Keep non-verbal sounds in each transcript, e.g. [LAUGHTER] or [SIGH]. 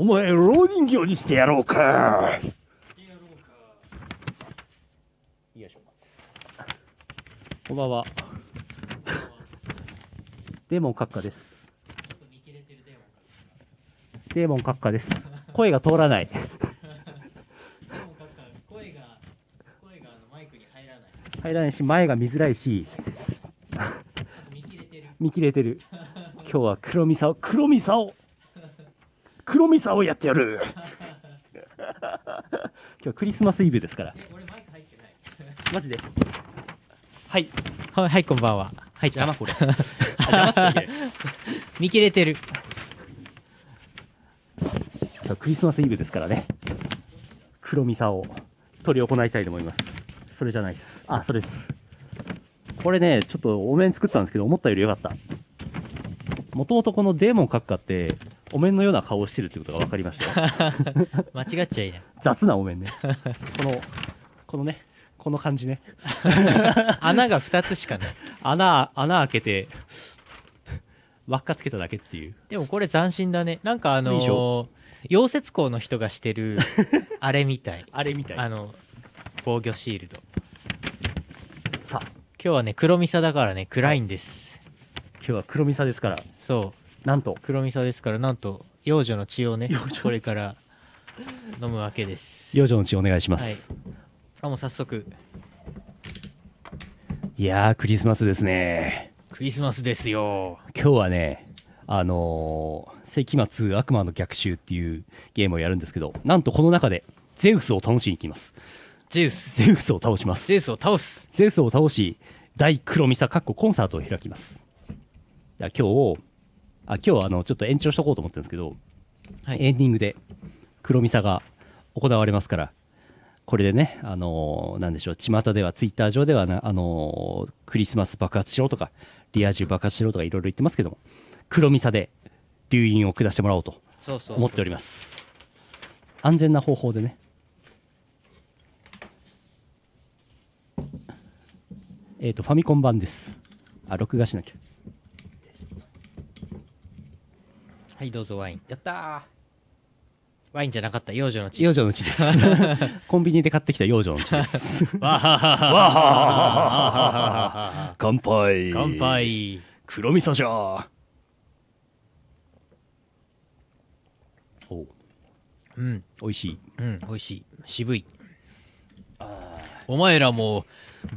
お前、老人形にしてやろうか。よいしょ。こんばんは。デーモン閣下です。デーモン閣下です。声が通らない。声が声がマイクに入らない入らないし、前が見づらいし、見切れてる見切れてる。今日は黒ミサを、黒ミサを、黒ミサをやってやる。[LAUGHS] 今日はクリスマスイブですから。マジで？はい。はいはいこんばんは入った邪魔これ。あ [LAUGHS] 邪魔っちゃいけない見切れてる今日はクリスマスイブですからね。黒ミサを取り行いたいと思います。それじゃないです。あ、それです。これね、ちょっとお面作ったんですけど、思ったより良かった。もともとこのデーモン閣下って、お面のような顔をしてるってことが分かりましたよ。[LAUGHS] 間違っちゃいない。雑なお面ね。[LAUGHS] この、このね、この感じね。[LAUGHS] 穴が2つしかない。穴、穴開けて、輪っかつけただけっていう。でもこれ斬新だね。なんかあのー溶接工の人がしてるあれみたい。あれみたい。あの防御シールド。さあ、今日はね黒ミサだからね暗いんです、今日は黒ミサですから、そうなんと、黒ミサですからなんと幼女の血をねこれから飲むわけです幼女の血お願いしまはいす。あもう早速い、やー、クリスマスですね。クリスマスですよ今日はね、あのー世紀末悪魔の逆襲っていうゲームをやるんですけど、なんとこの中で、ゼウスを倒しに行きます。ゼウスゼウスを倒します。ゼウスを倒すゼウスを倒し、大黒ミサかっこコンサートを開きます。いや今日、あ今日はあのちょっと延長しとこうと思ってるんですけど、はいエンディングで黒ミサが行われますから、これでね、あのーなんでしょう、巷では、ツイッター上ではな、あのークリスマス爆発しろとか、リア充爆発しろとかいろいろ言ってますけども、黒ミサで留飲を下してもらおうと思っております。安全な方法でね。えっ、と、ファミコン版です。あ、録画しなきゃ。はいどうぞワイン。やったワインじゃなかった幼女の血幼女の血です。[LAUGHS] コンビニで買ってきた幼女の血です。[LAUGHS] わはははわははは乾杯。乾杯。黒味噌じゃ。おう。うん。美味しい。うん美味しい。渋い。お前らも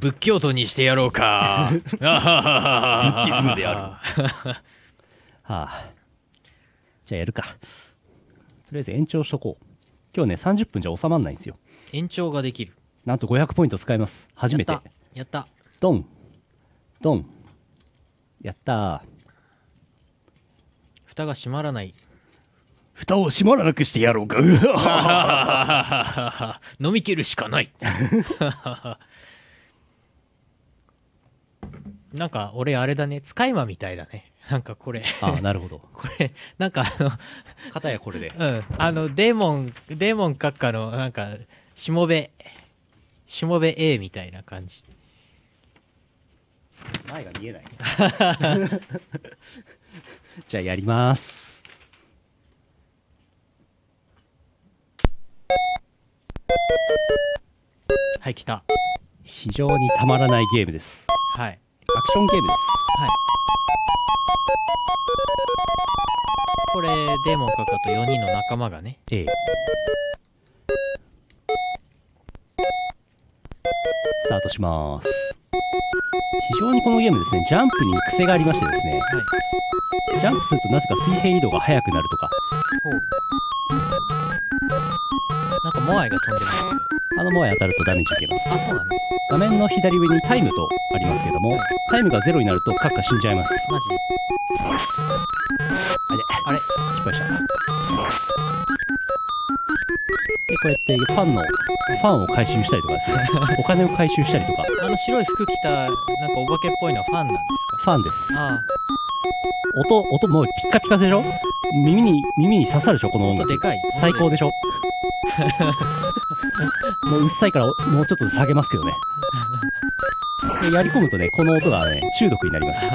仏教徒にしてやろうか。ブッブッキズムである。[LAUGHS] はあ。じゃあやるか。とりあえず延長しとこう。今日ね、30分じゃ収まんないんですよ。延長ができるなんと500ポイント使えます。初めてやっ。たやったドン。ドン。やったー。蓋が閉まらない蓋を閉まらなくしてやろうか。う [LAUGHS] わ飲み切るしかない [LAUGHS] なんか俺あれだね使い魔みたいだね [LAUGHS] なんかこれああ、なるほど。[LAUGHS] これなんかあの片やこれで。うんあのデーモンデーモン閣下のなんかしもべしもべ A みたいな感じ前が見えない。[LAUGHS] じゃあやります。はい来た非常にたまらないゲームです。はいアクションゲームです。はいこれデーモン閣下と4人の仲間がね。ええ。スタートします。非常にこのゲームですね、ジャンプに癖がありましてですね、はい。ジャンプするとなぜか水平移動が速くなるとか、なんかモアイが飛んでます。あのモアに当たるとダメージ受けます。あそうなの画面の左上にタイムとありますけども、タイムがゼロになると閣下死んじゃいます。マジ？あれ、あれ？失敗した。で、こうやってファンの、ファンを回収したりとかですね、[LAUGHS] お金を回収したりとか、あの白い服着たなんかお化けっぽいのはファンなんですファンです。かあ音、音、もうピッカピカでしょ？耳に、耳に刺さるでしょ？このあ音楽。音でかい最高でしょ？[LAUGHS] もううっさいから、もうちょっと下げますけどね。でやり込むとね、この音がね、中毒になります。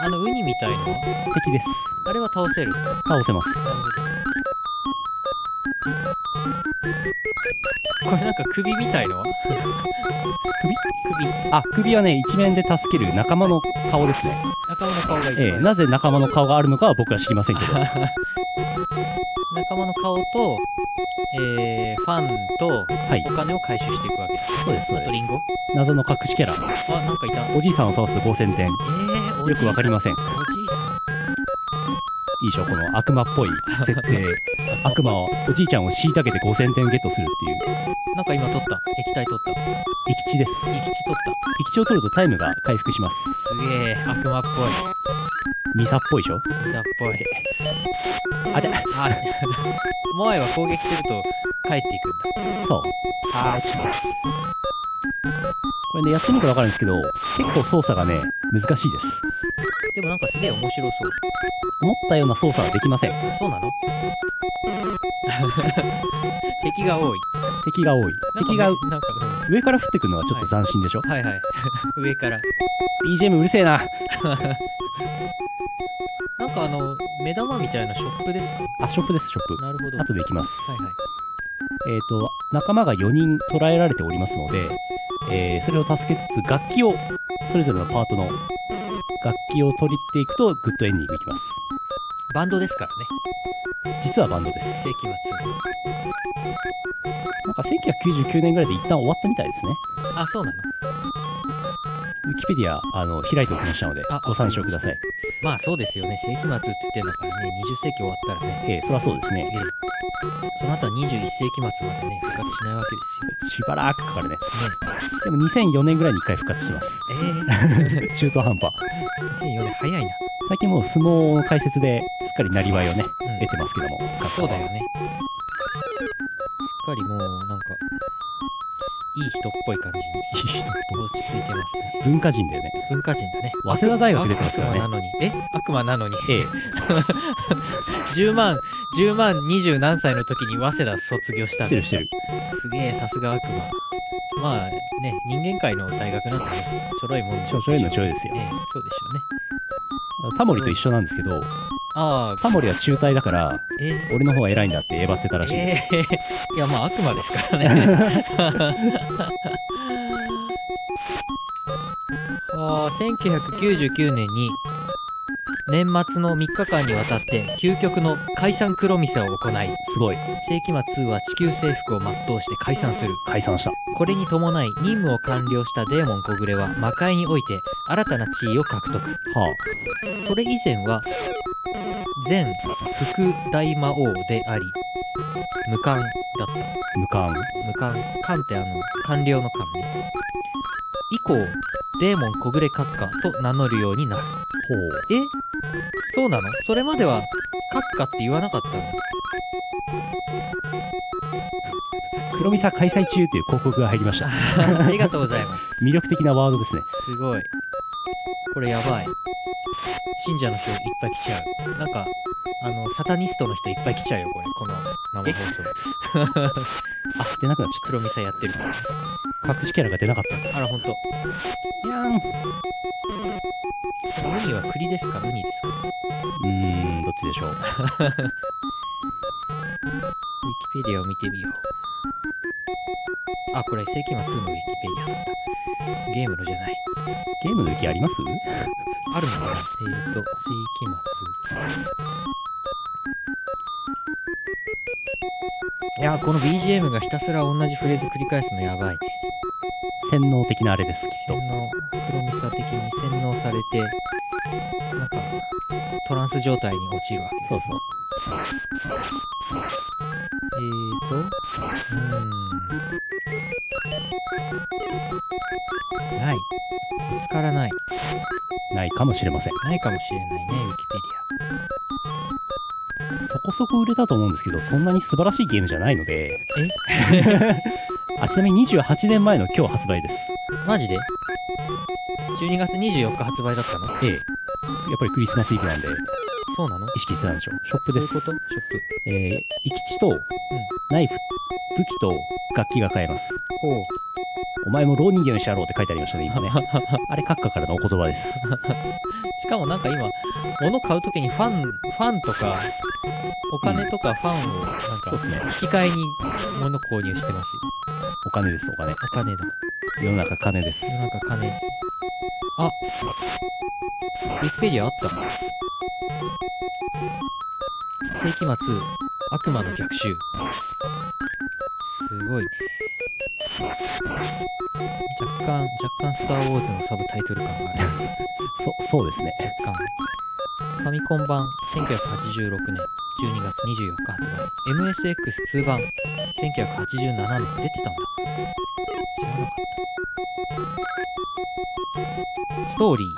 あのウニみたいのは？敵です。あれは倒せる倒せます。これなんか首みたいの？は [LAUGHS] 首？首？あ、首はね、一面で助ける仲間の顔ですね。仲間の顔がいい、ええなぜ仲間の顔があるのかは僕は知りませんけど。[LAUGHS] 仲間の顔と、えー、ファンとはいお。金を回収していくわけですそうです、そうですリン。ゴ？謎の隠しキャラ。あなんかいたえおじいさんを倒すと5000点。ー、およくわかりません。いおじいいでしょ、この悪魔っぽい設定。悪魔はおじいちゃんを虐げて5000点ゲットするっていう、なんか今取った液体取った駅地です。液地取った駅地を取るとタイムが回復します。すげえ悪魔っぽいミサっぽいでしょ？ミザっぽいあれあモアイは攻撃すると帰っていくんだそう。あー、落ちた。これね、やってみるとわかるんですけど、結構操作がね、難しいです。でもなんかすげえ面白そう思ったような操作はできません。あそうなの？敵が多い敵が多い。敵がなんか、上から降ってくるのがちょっと斬新でしょ、うん、はいはい [LAUGHS] 上から ?BGM うるせえな。[LAUGHS] なんかあの目玉みたいなショップですか？あ、ショップです、ショップ。なるほど後で行きます。はいはいえっ、と、仲間が4人捕らえられておりますので、えーそれを助けつつ、楽器を、それぞれのパートの楽器を取りっていくと、グッドエンディングいきます。バンドですからね実はバンドです。世紀末なんか1999年ぐらいで一旦終わったみたいですね。あそうなの？ウィキペディア、あの、開いておきましたのであ、ご参照ください。まあそうですよね世紀末って言ってんだからね20世紀終わったらねえーそりゃそうですねえ。えその後は21世紀末までね復活しないわけですしばらくかかるね。よねでも2004年ぐらいに1回復活します。え [LAUGHS] 中途半端。え2004年早いな最近もう相撲の解説ですっかりなりわいをね、うん得てますけども。そうだよねすっかりもうなんかいい人っぽい感じに。いい人っぽい。落ち着いてますね文化人だよね。文化人だね。早稲田大学出てますからね。悪魔なのに。え？悪魔なのに。ええ。[LAUGHS] 10万10万20何歳の時に早稲田卒業したんですしてるしてる。すげえさすが悪魔。まあね人間界の大学なんてねちょろいもんちょちょろいのちょろいですよ。ええそうでしょうね。タモリと一緒なんですけど、ああタモリは中退だから、え俺の方が偉いんだってえばってたらしいです。えー。いやまあ悪魔ですからね。[LAUGHS] あー1999年に年末の3日間にわたって究極の解散黒ミサを行いすごい。世紀末2は地球征服を全うして解散する。解散した。これに伴い任務を完了したデーモン小暮は魔界において新たな地位を獲得。はそれ以前は前副大魔王であり無冠だった。あ、無冠？無冠。冠ってあの官僚の冠ね。以降デーモン小暮閣下と名乗るようになる。ほう。え？そうなの？それまでは閣下って言わなかったの？黒ミサ開催中っていう広告が入りました。[LAUGHS] ありがとうございます。魅力的なワードですね。すごい。これやばい。信者の人いっぱい来ちゃう。なんかあのサタニストの人いっぱい来ちゃうよこれこの生放送 [LAUGHS] あ、出なくなっち黒ミサやってるからゃった。隠しキャラが出なかった。あらほんといやーん。うウニは栗ですか？ウニですか？ーん、どっちでしょう。ウィキペディアを見てみよう。あ、これ、世紀末のウィキペディアだった。ゲームのじゃない。ゲームの域あります？あるのかな？えーと、世紀末。いや、この BGM がひたすら同じフレーズ繰り返すのやばいね。洗脳的なあれです、きっと。洗脳、黒ミサ的に洗脳されて、なんか、トランス状態に陥るわけです。そうそう。えーと、うーん。ない。見つからない。ないかもしれません。ないかもしれないね、ウィキペそこそこ売れたと思うんですけど、そんなに素晴らしいゲームじゃないので。[LAUGHS] あ、ちなみに28年前の今日発売です。マジで ?12 月24日発売だったの？ええ。やっぱりクリスマスイブなんで、そうなの？意識してたんでしょう。ショップです。そういうこと？ショップ。えー、イキチと、ナイフ武器と楽器が買えます。ほうお前も老人形にしてやろうって書いてありましたね、今ね。[LAUGHS] あれ、閣下からのお言葉です。しかもなんか今物買うときにファンファンとかお金とかファンをなんか引き換えに物購入してます。よお金です、お金。お金だ。世の中金です。なんか金。あウィキペディアあった。世紀末悪魔の逆襲。すごいね。若干若干スター・ウォーズのサブタイトル感があるそ、そうですね。若干ファミコン版1986年12月24日発売。MSX2 版1987年。出てたんだ。知らなかった。ストーリー。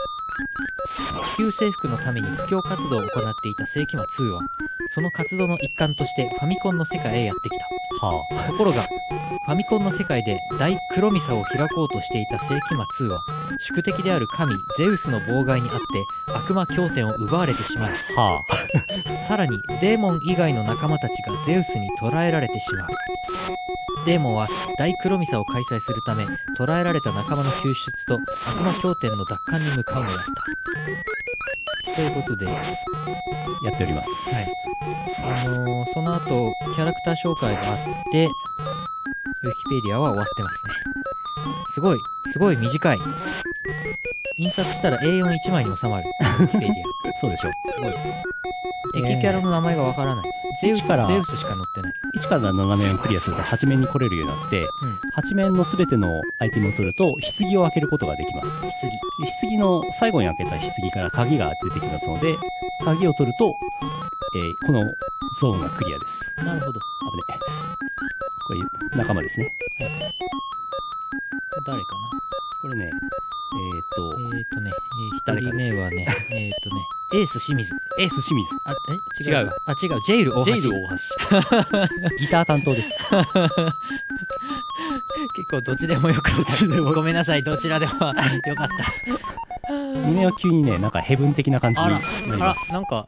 地球征服のために布教活動を行っていた世紀末2はその活動の一環としてファミコンの世界へやってきた。はところがファミコンの世界で大黒ミサを開こうとしていた世紀末2は宿敵である神ゼウスの妨害にあって悪魔経典を奪われてしまいあ。は [LAUGHS] さらにデーモン以外の仲間たちがゼウスに捕らえられてしまうデーモンは大黒ミサを開催するため捕らえられた仲間の救出と悪魔経典の奪還に向かうのだったということで。やっております。あのーその後キャラクター紹介があってウィキペディアは終わってますねすごいすごい短い印刷したら A41 枚に収まるウィキペディア [LAUGHS] そうでしょう。すごい。敵キャラの名前がわからない。ゼウス、一からゼウスしか載ってない。1から7面をクリアすると8面に来れるようになって、8面の全てのアイテムを取ると、棺を開けることができます。棺。で棺の最後に開けた棺から鍵が出てきますので、鍵を取ると、えーこのゾーンがクリアです。なるほど。危ね。これ、仲間ですね。誰かこれね、えーっと、なえーとね、えー、一人目はね、[LAUGHS] えーとね、エース清水。エース清水。あ、え？違うか。あ、違う。ジェイル大橋。ジェイル大橋。[LAUGHS] ギター担当です。[LAUGHS] 結構どっちでもよかった。どっちでもごめんなさい、どちらでもよかった。2面は急にね、なんかヘブン的な感じになりま、す。なんか、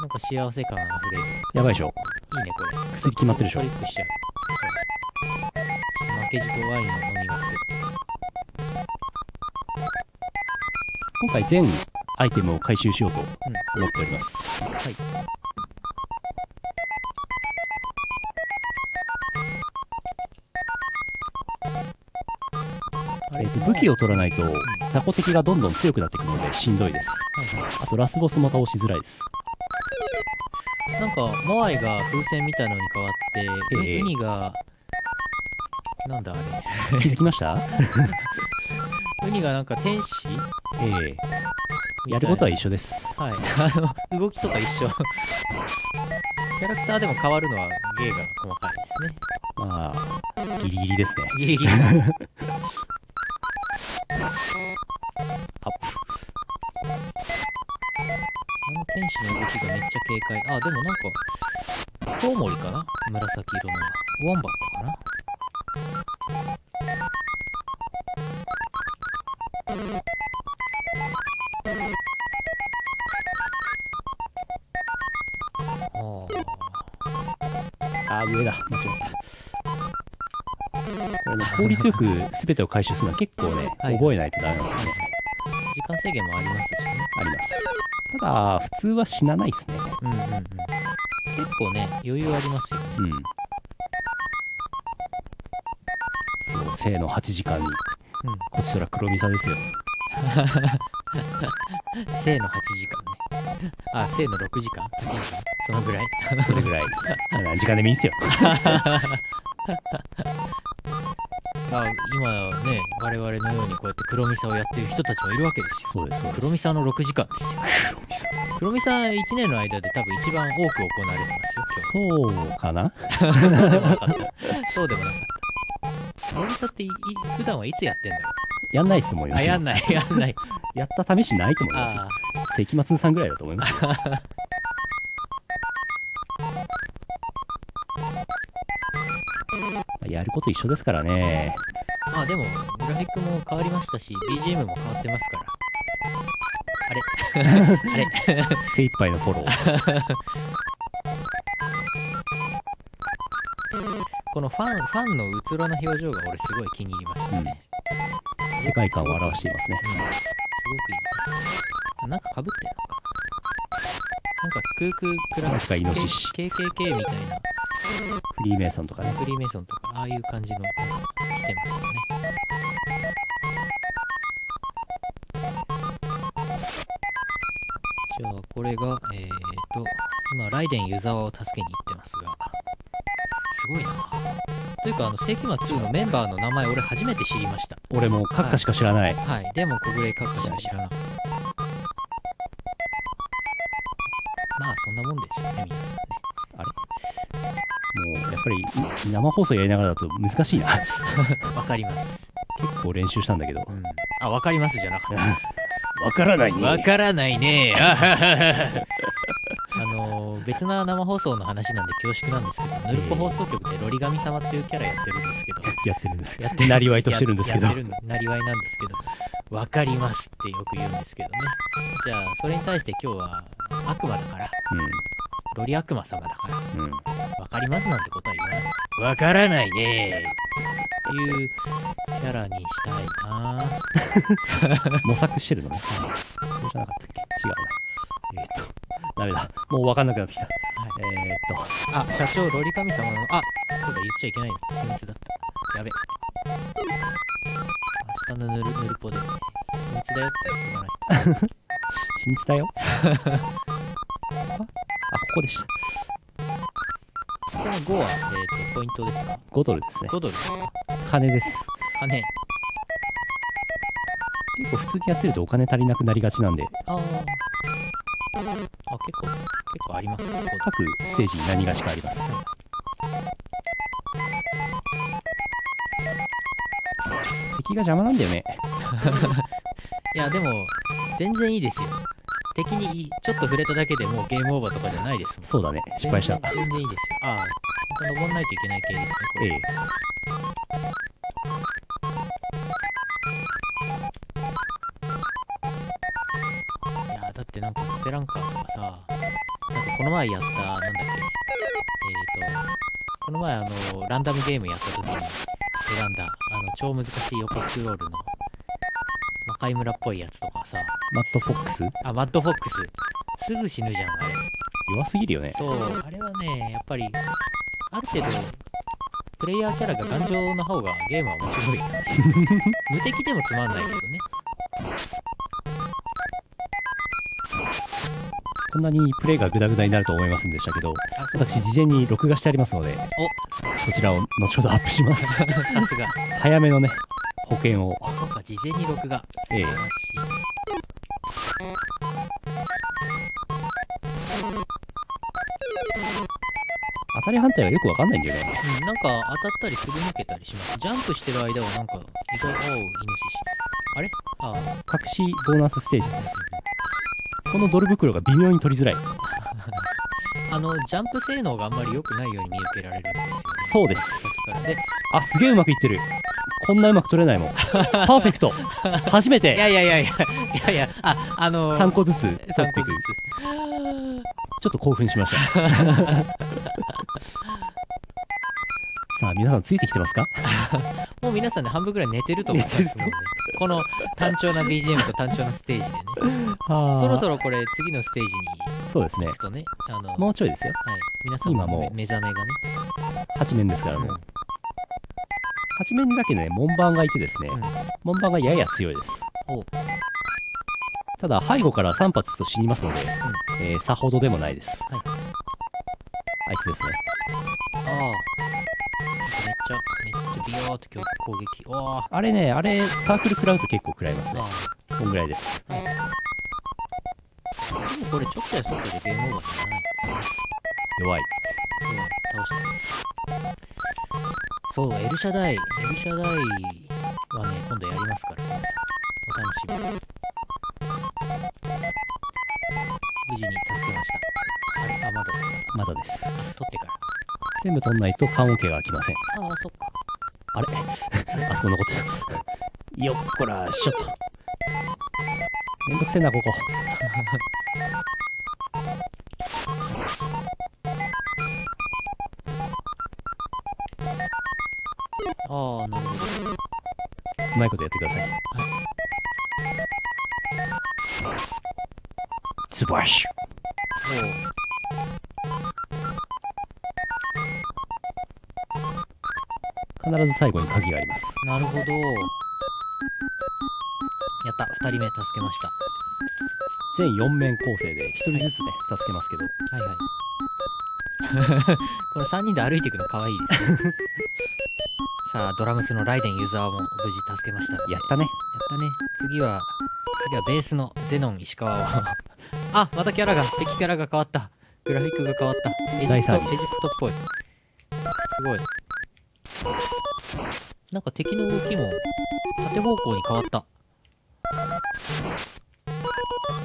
なんか幸せ感あふれる。やばいでしょ。いいね、これ。薬決まってるでしょトリ。ックしちゃう。負けじとワインを飲みますけど。今回全アイテムを回収しようと思っております。えーと武器を取らないと雑魚敵がどんどん強くなっていくのでしんどいです。あとラスボスも倒しづらいです。なんかモアイが風船みたいのに変わって、えウニがなんだあれ。[LAUGHS] 気づきました？[LAUGHS] ウニがなんか天使？ええ。やることは一緒です。はい。あの動きとか一緒。キャラクターでも変わるのは芸が細かいですね。まあ、ギリギリですね。ギリギリ紫色のはウォンバットかなあーあー、上だ。間違った。これね、効率よく全てを回収するのは結構ね、はい覚えないとダメなんですよね。時間制限もありますしねあります。ただ、普通は死なないですね。構ね余裕ありますよねうん。そう、生の8時間に、こちとら黒ミサですよ。[LAUGHS] 生の8時間ねあ生の6時間8時間そのぐらいそれぐらい。何時間でもいいんですよ。[LAUGHS] あ今ね我々のようにこうやって黒ミサをやってる人たちもいるわけですよそうです。黒ミサの6時間ですよ黒ミサ。黒ミサ1年の間で多分一番多く行われてますよそうかな？[LAUGHS] そうでもなかったそうでもなかった黒ミサって普段はいつやってんだろやんないと思いうますよあやんない [LAUGHS] やんないやった試しないと思いますよあ。関松さんぐらいだと思いますよ。[LAUGHS] やること一緒ですからね。まあでもグラフィックも変わりましたし BGM も変わってますからあれ。[LAUGHS] あれ。精一杯のフォロー。[LAUGHS] このファンファンのうつろな表情が俺すごい気に入りましたね、世界観を表していますね。うん、すごくいい。あなんかかぶってるのか。なんか空空クラなんかイノシシ。KKK みたいな。フリーメイソンとかね。フリーメイソンとかああいう感じのれがえーと今ライデン湯沢を助けに行ってますが。すごいな。というかあの世紀末2のメンバーの名前俺初めて知りました。俺も閣下しか知らない、はい。でも小暮閣下しか知らなかった。まあそんなもんですよね皆さんね。もうやっぱりい生放送やりながらだと難しいな。[LAUGHS] わかります。結構練習したんだけど。うん。あわかりますじゃなかった [LAUGHS] わからないわからないね。[LAUGHS] あのー別な生放送の話なんで恐縮なんですけど、ヌルポ放送局でロリガミ様っていうキャラやってるんですけど、やってるんです。やってなりわいとしてるんですけど。なりわいなんですけど、わかりますってよく言うんですけどね。じゃあ、それに対して今日は悪魔だから、ロリ悪魔様だから、うんうん。わかりますなんてことは言わない。わからないね。っていうキャラにしたいな。[LAUGHS] 模索してるのね。そうじゃなかったっけ？違うな。えーっとダメだ。もう分かんなくなってきた。えーっと。あ、社長、ロリ神様の、あ、そうだ、言っちゃいけない。よ。秘密だった。やべ。明日のヌルヌルポで、秘密だよって言わない。[LAUGHS] 秘密だよ。ああここでした。この5は、えっ、と、ポイントですか？5ドルですね ?5 ドルですか？金です金。結構普通にやってるとお金足りなくなりがちなんであーあ、結構、結構ありますね。各ステージに何がしかあります敵が邪魔なんだよね [LAUGHS] いや、でも、全然いいですよ。敵にちょっと触れただけでもうゲームオーバーとかじゃないですもん。そうだね失敗した全然いいですよ。ああ、登んないといけない系ですね、これ。ええランダムゲームやった時に選んだ、あの、超難しい横スクロールの、魔界村っぽいやつとかさ、マットフォックス？あ、マッドフォックス。すぐ死ぬじゃん、あれ。弱すぎるよねそう、あれはね、やっぱり、ある程度、プレイヤーキャラが頑丈な方がゲームは面白い。[LAUGHS] 無敵でもつまんないけどこんなにプレイがグダグダになると思いませんでしたけど私事前に録画してありますのでそちらを後ほどアップしますさすが。早めのね保険をそうか、事前に録画。素ええ。当たり判定がよくわかんないんだよねうん、なんか当たったりすり抜けたりします。ジャンプしてる間はなんか、意外、おう、イノシシ。あれ？ああ、隠しボーナスステージですこのドル袋が微妙に取りづらい。[LAUGHS] あの、ジャンプ性能があんまり良くないように見受けられるんですよね。そうです。で、あすげえうまくいってる。こんなうまく取れないもん。[LAUGHS] パーフェクト。初めいやて。いやいやいや、いやいや、あ、あの3個ずつ取っていく。3個ずちょっと興奮しました。[LAUGHS] さあ皆さんついてきてますか？つ。もう皆さんね、半分ぐらい寝てると思いますもんね。この単調な BGM と単調なステージでね。そそろそろこれ次のステージにそうですね。とね、あの、もうちょいですよ。はい、皆さん今もう。目目覚めがね。8面ですからもうん。う8面にだけね門番がいてですね。うん。門番がやや強いです。おう。ただ背後から3発と死にますので、えーさほどでもないです、はい。あいつですね。ああ。めっちゃ、めっちゃビヨーっと攻撃。おーあれねあれサークル食らうと結構食らいますねあそんぐらいですあ。でもこれちょっとやそっとでゲームオーバーじゃない弱いそう倒した。そう、エルシャダイ。エルシャダイはね、今度やりますから、皆さん。お楽しみ全部取んないと棺桶が開きません。ああ、そっか。あれ？[LAUGHS] あそこ残ってた。よっこらしょっと。めんどくせえなここ。[LAUGHS] るほど。うまいことやってください最後に鍵があります。なるほど。やった。2人目助けました。全4面構成で1人ずつね助けますけど。はいはい。[LAUGHS] これ3人で歩いていくのかわいいですね。[LAUGHS] さあドラムスのライデンユーザーも無事助けました。やったね。やったね。次は次はベースのゼノン石川を。[LAUGHS] あまたキャラが敵キャラが変わった。グラフィックが変わった。エジプトエジプトっぽい。すごいなんか敵の動きも縦方向に変わった。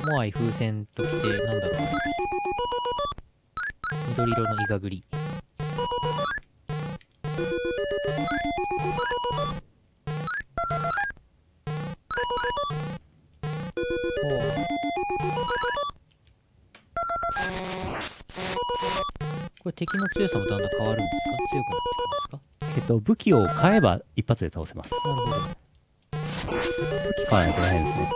モアイ風船ときてなんだろう。緑色のイガグリ。これ敵の強さもだんだん変わるんですか？強くなってくるえっと武器を変えば一発で倒せます。なるほど。はい武器変えないと大変ですね。はい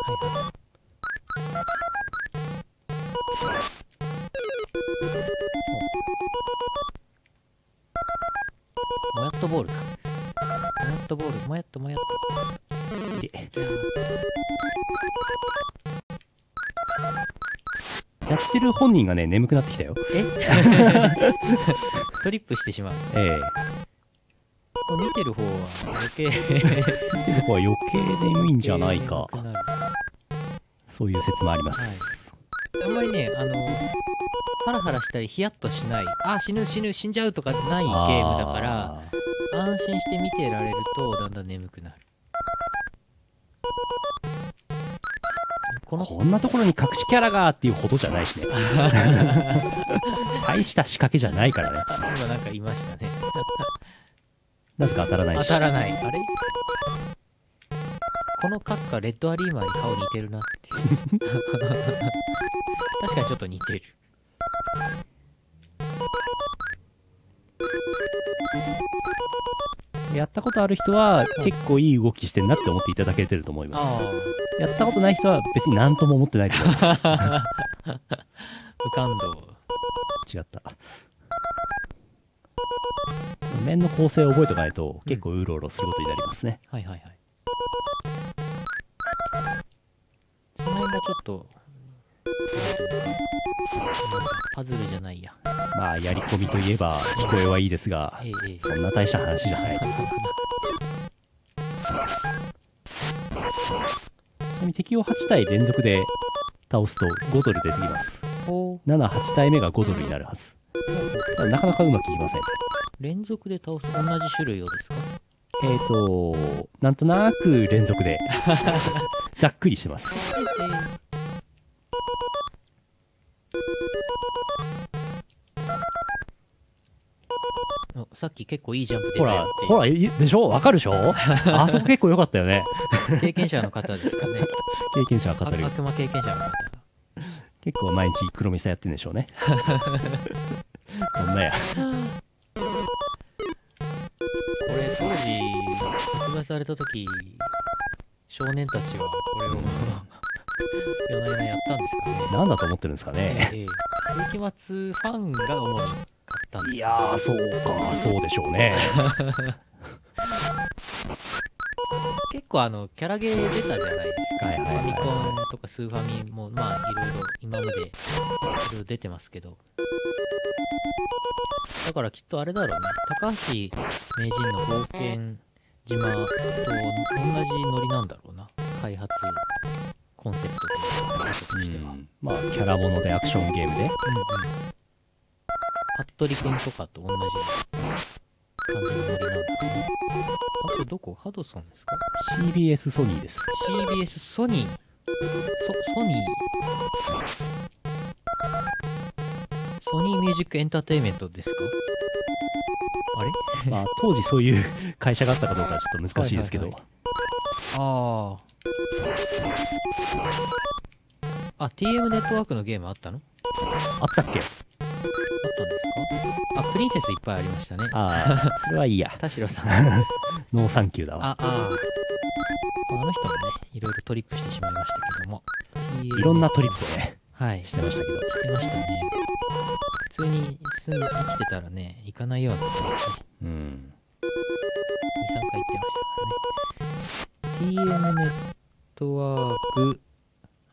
もやっとボールか。もやっとボール。もやっともやっいえ。とやってる本人がね眠くなってきたよ。え？[LAUGHS] トリップしてしまう。ええこれ見てる方は余計。見てる方は余計眠いんじゃないか。そういう説もあります、あんまりねあのハラハラしたりヒヤッとしないあ死ぬ死ぬ死んじゃうとかないゲームだからあ安心して見てられるとだんだん眠くなる。こーのこんなところに隠しキャラがっていうほどじゃないしね。[LAUGHS] 大した仕掛けじゃないからね。今なんかいましたねなぜか当たらないし。当たらない。あれ？このカッカレッドアリーマーに顔似てるなって。[LAUGHS] 確かにちょっと似てる。やったことある人は結構いい動きしてんなって思っていただけてると思います。あやったことない人は別に何とも思ってないと思います。[LAUGHS] あ無感動。違った面の構成を覚えておかないと結構うろうろすることになりますね、はいはいはい。その辺がちょっとパズルじゃないや。まあやり込みといえば聞こえはいいですがええ。ええそんな大した話じゃない。ちなみに敵を8体連続で倒すと5ドル出てきます。ほ78体目が5ドルになるはず。なかなかうまくいきません。う連続で倒す同じ種類をですか？えーとなんとなく連続で。[LAUGHS] ざっくりしてます。おさっき結構いいジャンプ出ほらたよって。ほらいでしょ？わかるでしょ？[LAUGHS] あそこ結構良かったよね。経験者の方ですかね。[LAUGHS] 経験者は語るあ悪魔経験者の方。結構毎日黒ミサやってんでしょうね。どんなや売された時少年たちはこれを夜な夜なやったんですかね。なんだと思ってるんですかね。ええ。世紀末ファンが主に買ったんですいやーそうか。そうでしょうね。結構あのキャラゲー出たじゃないですか、はいはいファミコンとかスーファミもまあいろいろ今までいろいろ出てますけど。だからきっとあれだろうね高橋名人の冒険島と同じノリなんだろうな開発コンセプトとしては、んまあキャラものでアクションゲームでうんうん。服部くんとかと同じ感じのノリなんだろうな。あとどこ？ハドソンですか？CBS ソニーです ?CBS ソニー。ソ、ソニー。ソニーミュージックエンターテインメントですか？あれ？[LAUGHS] まあ当時そういう [LAUGHS] 会社があったかどうかはちょっと難しいですけど、はいはいああ。あ、TM ネットワークのゲームあったの？あったっけ？あったんですか？あ、プリンセスいっぱいありましたね。ああそれはいいや [LAUGHS] 田代さんノーサンキューだわ。あ、ああ。あの人もね、いろいろトリップしてしまいましたけども。いろんなトリップをね、はい。してましたけど。してましたね。普通に住んで生きてたらね、行かないようなところですね。うん。2、3回行ってましたからね。TM ネットワーク、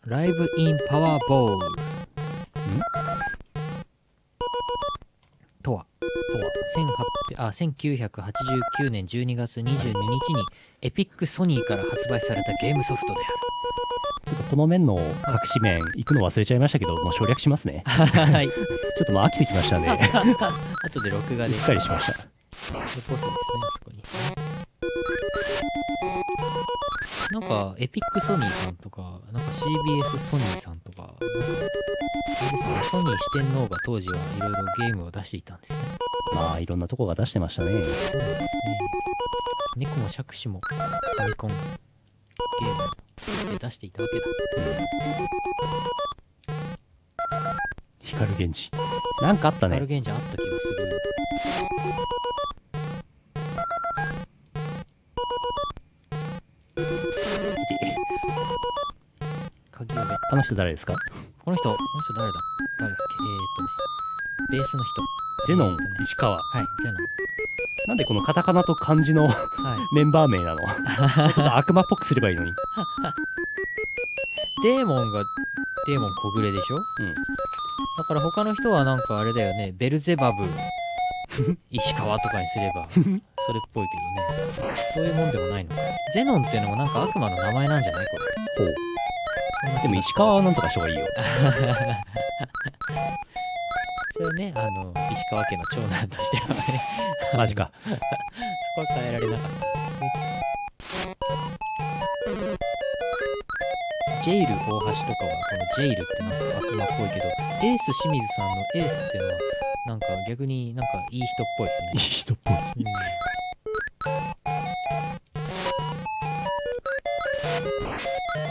ライブインパワーボール。とは、1800あ1989年12月22日にエピックソニーから発売されたゲームソフトでちょっとこの面の隠し面、行くの忘れちゃいましたけど、[LAUGHS] もう省略しますね。はい。[LAUGHS] ちょっともう飽きてきましたんで、う [LAUGHS] 後で録画でっかりしました。残すんですね、あそこに。なんか、エピックソニーさんとか、なんか CBS ソニーさんとか、ソニー四天王が当時はいろいろゲームを出していたんですね。まあ、いろんなとこが出してましたね。そうですね。猫も杓子もファミコンゲームで出していたわけだ。光源氏。なんかあったね。ガルゲンジャーあった気がする。あの人誰ですか？この人、この人誰だ？誰だっけ？えー、っとね、ベースの人。ゼノンえーね、石川。はい、ゼノなんでこのカタカナと漢字のン。はい。メンバー名なの？[LAUGHS] ちょっと悪魔っぽくすればいいのに。デーモンが、デーモン小暮でしょ？うん。だから他の人はなんかあれだよね、ベルゼバブ、[LAUGHS] 石川とかにすれば、[LAUGHS] それっぽいけどね。そういうもんでもないのか。ゼノンっていうのもなんか悪魔の名前なんじゃない？これ。ほう。でも石川はなんとかした方がいいよ。それはね、あの、石川家の長男としてはね、そ [LAUGHS] マジか。こは変えられなかったですね。ジェイル大橋とかは、このジェイルってなんか悪魔っぽいけど、エース清水さんのエースっていうのは、なんか逆になんかいい人っぽいよいいね。人っぽい。うんま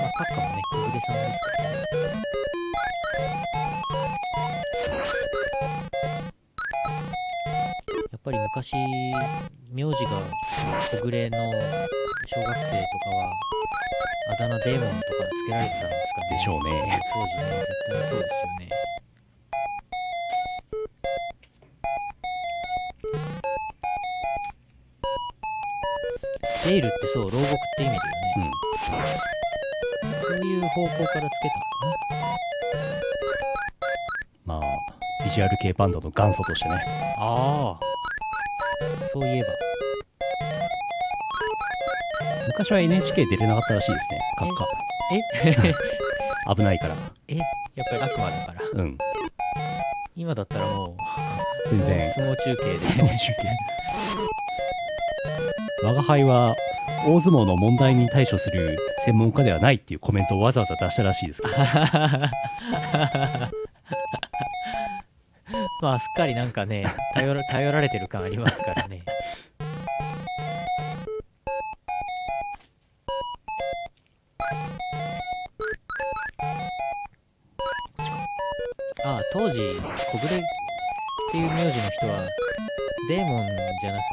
あ、カッカもね、小暮さんですからね。やっぱり昔、名字が小暮の小学生とかは、あだ名デーモンとかつけられてたんですか？ね。でしょうね。当時ね、絶対そうですよね。ジェイルってそう、牢獄って意味だよね。うん。そういう方向からつけたのかな？まあ、ビジュアル系バンドの元祖としてね。ああ。そういえば。昔は NHK 出れなかったらしいですね。閣下。え？[LAUGHS] 危ないから。え？やっぱり悪魔だから。うん。今だったらもう、全然。相撲中継で。相撲中継。我が輩は、大相撲の問題に対処する専門家ではないっていうコメントをわざわざ出したらしいですけど。[LAUGHS] まあ、すっかりなんかね、頼ら頼られてる感ありますからね。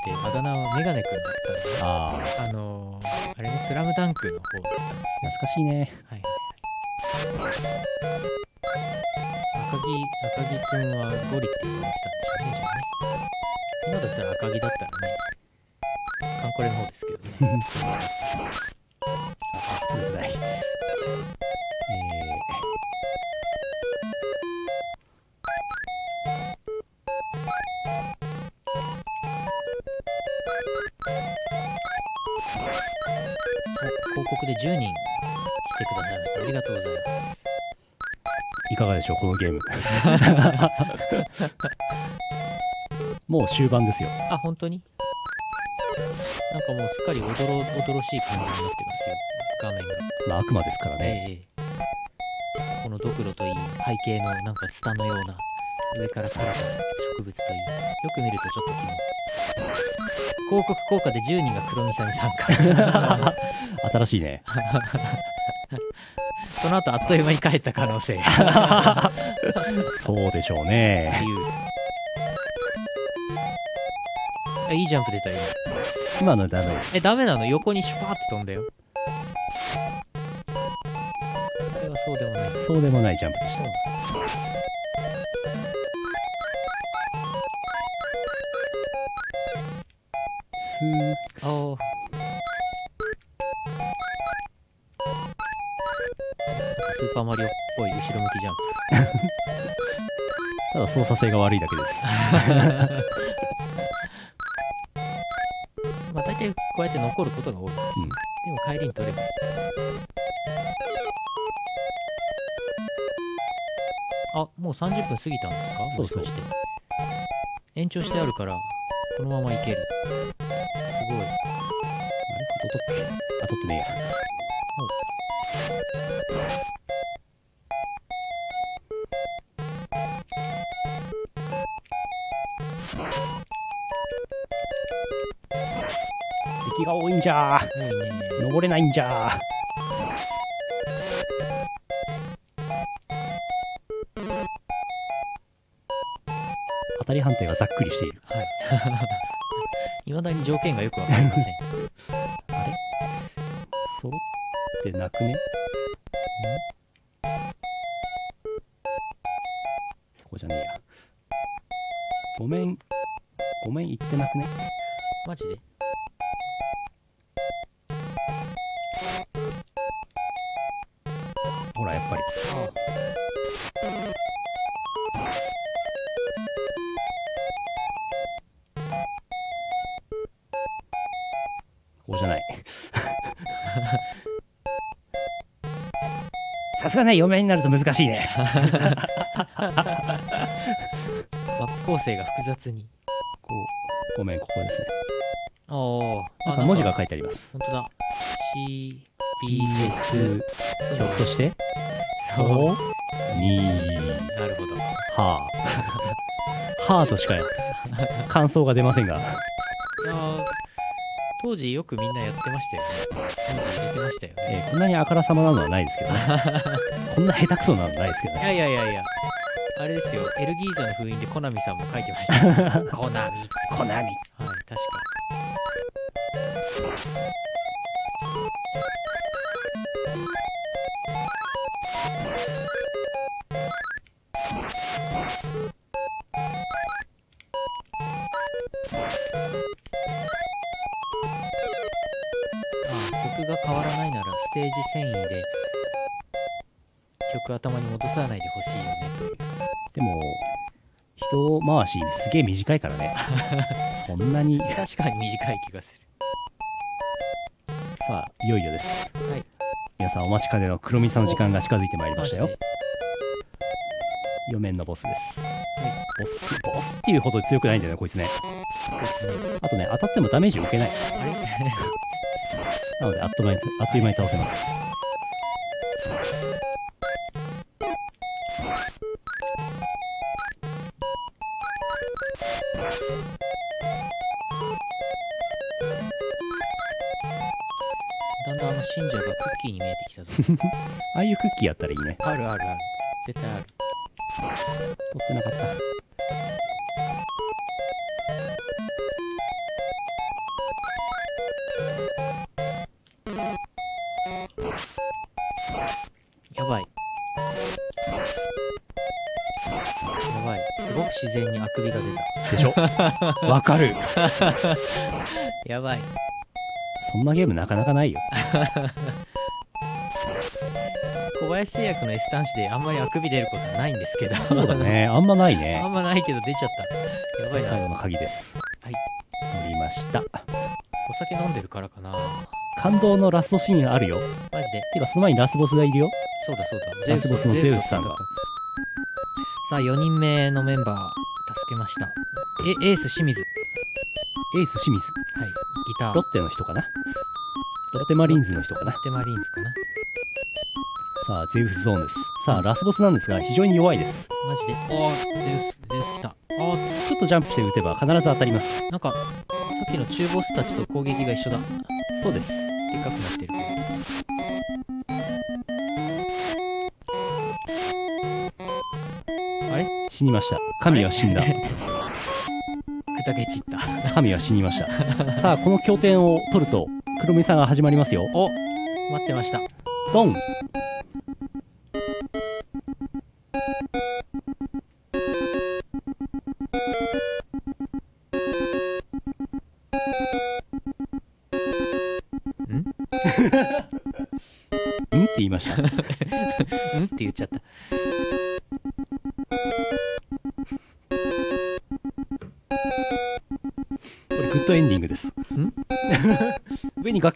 て、あだ名はメガネくんだったんで、ああ、あのー、あれね、スラムダンクの方だったんですね。懐かしいね。はいはいはい。赤木、赤木くんはゴリって言われてたんでしょうね、じゃあね。今だったら赤木だったらね、カンコレの方ですけどね。しょう、このゲーム。[LAUGHS] もう終盤ですよ。あ、本当に？なんかもうすっかりおどろ、おどろしい感じになってますよ。画面が。まあ、悪魔ですからね。ええこのドクロといい背景のなんかツタのような上から垂れた植物といいよく見るとちょっとキモい広告効果で10人が黒みさんに参加新しいね。[LAUGHS] その後あっという間に帰った可能性。[LAUGHS] そうでしょうね。いいいジャンプ出たよ。今のはダメです。えダメなの？横にシュパーって飛んだよ。あれはそうでもない。そうでもないジャンプでしたただ操作性が悪いだけです。プ [LAUGHS] まあ大体こうやって残ることが多い。です、うん。でも帰りに取れば。いいあもう30分過ぎたんですか？そうそう。もして。延長してあるからこのままいける。すごい。あれ？取っとっけあ取ってねえやじゃ。ー登れないんじゃ。当たり判定がざっくりしている。ね嫁になると難しいね。マップ構成が複雑に。こう。ごめんここですね。あー。あなんか文字が書いてあります。本当だ。CBS PS ひょっとして？そう。になるほど。はあ。[LAUGHS] はあとしか感想が出ませんが。いやー当時よくみんなやってましたよね。文字入れてましたよねえーこんなにあからさまなのはないですけどね。[LAUGHS] こんな下手くそなのはないですけどね。いやいやいやいや。あれですよ。エルギーザの封印でコナミさんも書いてました。よ [LAUGHS] コナミ。コナミ人回しすげえ短いからね。[LAUGHS] そんなに。確かに短い気がする。さあいよいよです。はい。皆さんお待ちかねの黒みさんの時間が近づいてまいりましたよ。マジで4面のボスです、ボスボスっていうほど強くないんだよねこいつね。あとね当たってもダメージ受けない。[LAUGHS] なのであっという間にあっという間に倒せます信者がクッキーに見えてきたぞ。[LAUGHS] ああいうクッキーやったらいいね。あるあるある。絶対ある。取ってなかった。やばい。やばい。すごく自然にあくびが出でしょ？[LAUGHS] わかる。た [LAUGHS] やばいそんなゲームなかなかないよ。[LAUGHS] 小林製薬の S 端子であんまりあくび出ることはないんですけど。そうだね。あんまないね。[LAUGHS] あんまないけど出ちゃった。やばいな。最後の鍵です。はい。取りました。お酒飲んでるからかな。感動のラストシーンあるよ。マジで。てかその前にラスボスがいるよ。そうだそうだ。ラスボスのゼウスさん。がさあ4人目のメンバー助けました。えエース清水。エース清水ロッテの人かな？ロッテマリーンズの人かな？ロッテマリーンズかな。さあゼウスゾーンです。さあラスボスなんですが非常に弱いです。マジで。あーゼウスゼウス来た。あー。ちょっとジャンプして撃てば必ず当たります。なんかさっきの中ボスたちと攻撃が一緒だ。そうです。でかくなってる。あれ？死にました。神は死んだ [LAUGHS] く竹散った。神は死にました。さあこの経典を取ると黒見さんが始まりますよ。お待ってました。ドン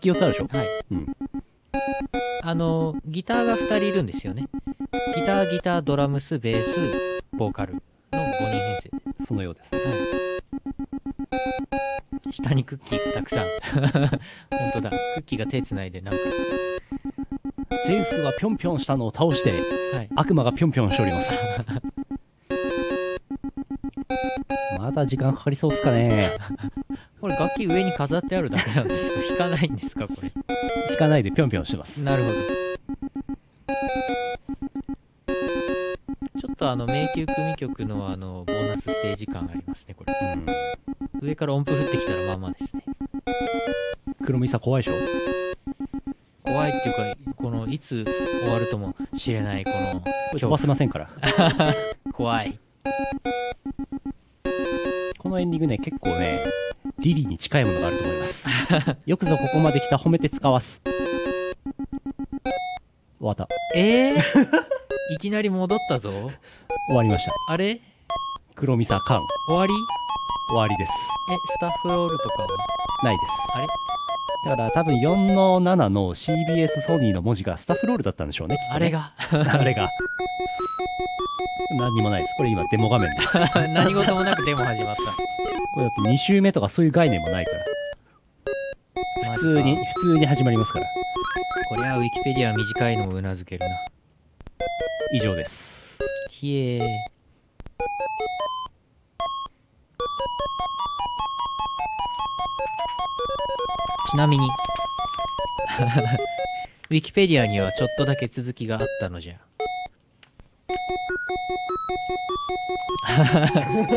楽器4つあるでしょ？はい。うん。あのギターが2人いるんですよね。ギターギタードラムスベースボーカルの5人編成。そのようですね。下にクッキーがたくさん。[LAUGHS] 本当だ。クッキーが手つないでなんか。ゼウスはぴょんぴょんしたのを倒してはい。悪魔がぴょんぴょんしております。[LAUGHS] まだ時間かかりそうっすかねこれ楽器上に飾ってあるだけなんですか弾かないんですかこれ。引かないでぴょんぴょんしてます。なるほど。ちょっとあの迷宮組曲のあのボーナスステージ感ありますねこれ。うん。上から音符降ってきたらまあまあですね。黒ミサ怖いでしょ？怖いっていうかこのいつ終わるともしれないこの飛ばせませんから。[LAUGHS] 怖い。このエンディングね結構ねリリーに近いものがあると思います。よくぞここまで来た褒めて使わす。終わった。えー、[LAUGHS] いきなり戻ったぞ。終わりました。あれ？終黒ミサカンわり？終わりです。えスタッフロールとかは？ないです。あれ？だから多分4の7の CBS ソニーの文字がスタッフロールだったんでしょうねね。あれが。[LAUGHS] あれが。何にもないです。これ今デモ画面です。[LAUGHS] 何事もなくデモ始まったって2周目とかそういう概念もないから。普通に普通に始まりますから。こりゃウィキペディア短いのもうなずけるな。以上です。ひえー。ちなみに。[LAUGHS] ウィキペディアにはちょっとだけ続きがあったのじゃ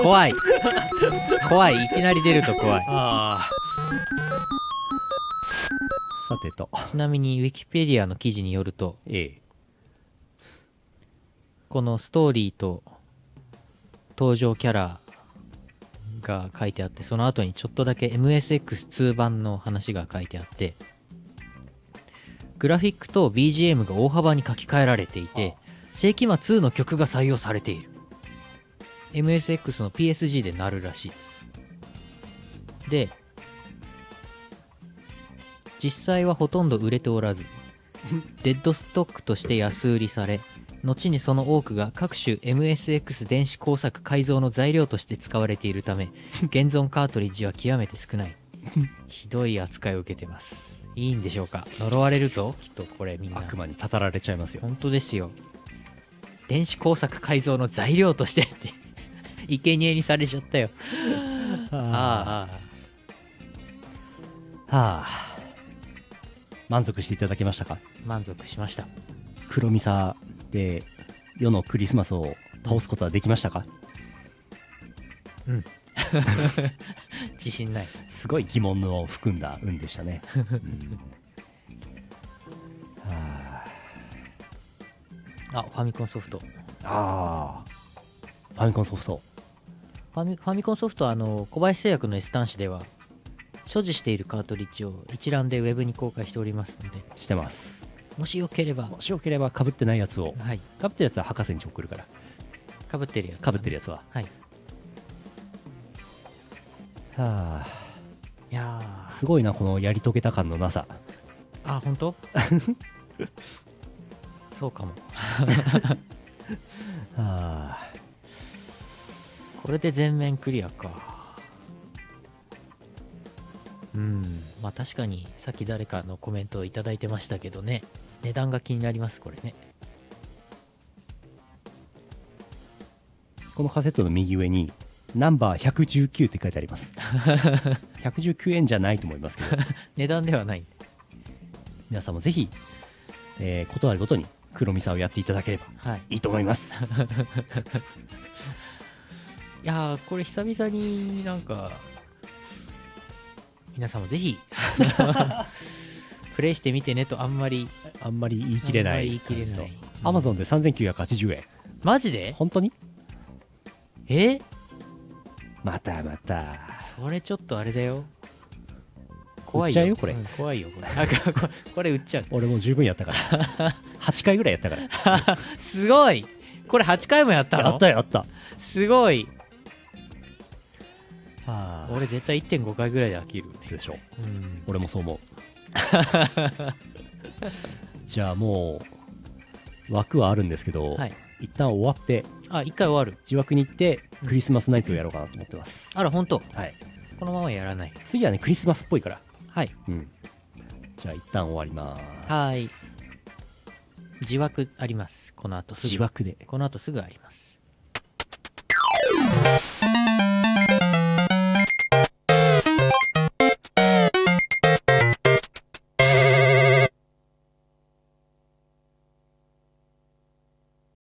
怖い。怖い。いきなり出ると怖い。ああさてと。ちなみにウィキペディアの記事によるとええ。このストーリーと登場キャラが書いてあってその後にちょっとだけ MSX2 版の話が書いてあってグラフィックと BGM が大幅に書き換えられていて世紀末2の曲が採用されている MSX の PSG で鳴るらしいです。で実際はほとんど売れておらず [LAUGHS] デッドストックとして安売りされ後にその多くが各種 MSX 電子工作改造の材料として使われているため [LAUGHS] 現存カートリッジは極めて少ない。ひどい扱いを受けてます。いいんでしょうか？呪われるぞ？きっとこれみんな。悪魔にたたられちゃいますよ。本当ですよ。電子工作改造の材料としてって生贄にされちゃったよ。[LAUGHS] ああはあ。ああ。はあ。満足していただけましたか？満足しました。黒ミサで世のクリスマスを倒すことはできましたか？[LAUGHS] 自信ない。すごい疑問の含んだ運でしたね、うん。はあファミコンソフト。ああ。ーファミコンソフトファミファミコンソフトはあの小林製薬の S 端子では所持しているカートリッジを一覧でウェブに公開しておりますのでしてます。もしよければもしよければかぶってないやつをはい。かぶってるやつは博士に送るから。かぶってるやつ。かぶってるやつは。はい。はあ。いやー。すごいなこのやり遂げた感のなさ。あ本当？[LAUGHS] そうかも。[LAUGHS] はあこれで全面クリアか。うん。まあ確かにさっき誰かのコメントをいただいてましたけどね。値段が気になりますこれね。このカセットの右上にナンバー119って書いてあります。[LAUGHS] 119円じゃないと思いますけど。[LAUGHS] 値段ではない。皆さんもぜひ、えー、ことあるごとに黒ミサをやっていただければはい。いいと思います。い [LAUGHS] やーこれ久々になんか皆さんもぜひ [LAUGHS] プレイしてみてねとあんまりあんまり言い切れない言い切れない。アマゾンで3980円。マジで？本当に？え？またまた。それちょっとあれだよ。怖い売っちゃうよこれ。ん怖いよこれ。こ [LAUGHS] これ売っちゃう。俺もう十分やったから。[LAUGHS] 8回ぐらいやったから。すごい！これ8回もやったの？やったやった。すごい！はあ俺絶対1.5回ぐらいで飽きるね。でしょ。うん。俺もそう思う。[LAUGHS] じゃあもう枠はあるんですけど、はい。一旦終わってあ1回終わる。自枠に行ってクリスマスナイツをやろうかなと思ってます、あら本当。はい。このままやらない。次はねクリスマスっぽいから。はい。うん。じゃあ一旦終わります。はい。自枠あります。この後すぐ。自枠で。この後すぐあります